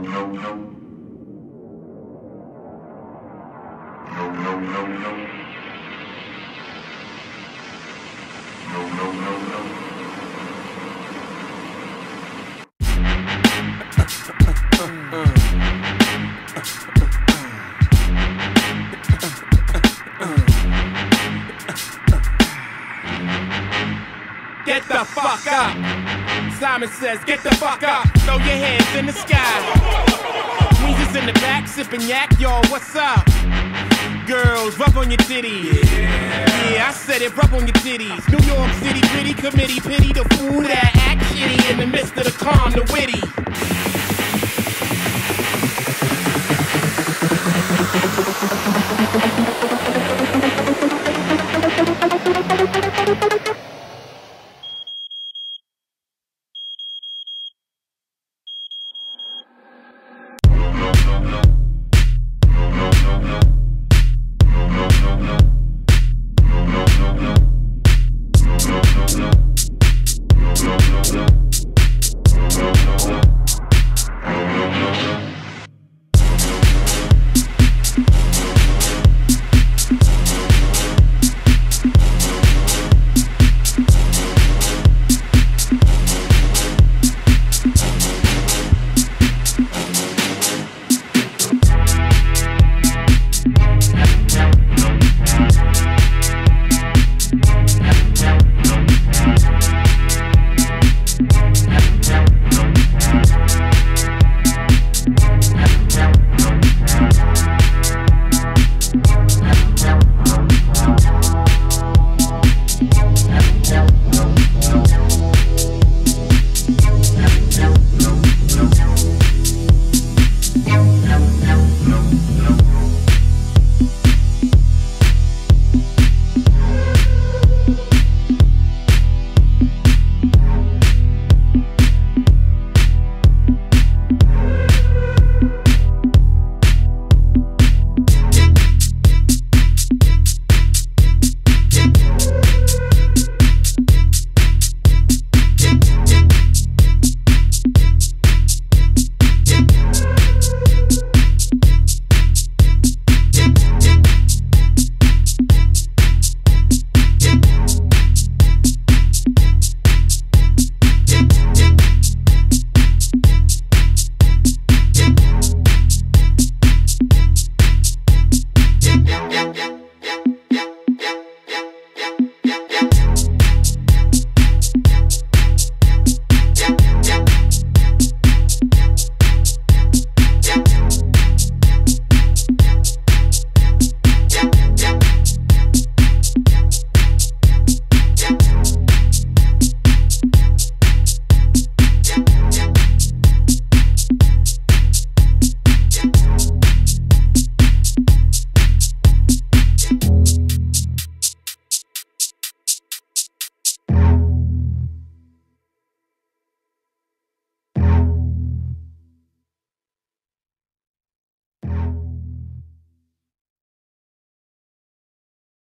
Get the fuck up. Simon says, get the fuck up. Throw your hands in the sky. Weezer's in the back, sipping yak, y'all, what's up? Girls, rub on your titties. Yeah. yeah, I said it, rub on your titties. New York City Gritty Committee, pity the fool that act shitty in the midst of the calm, the witty.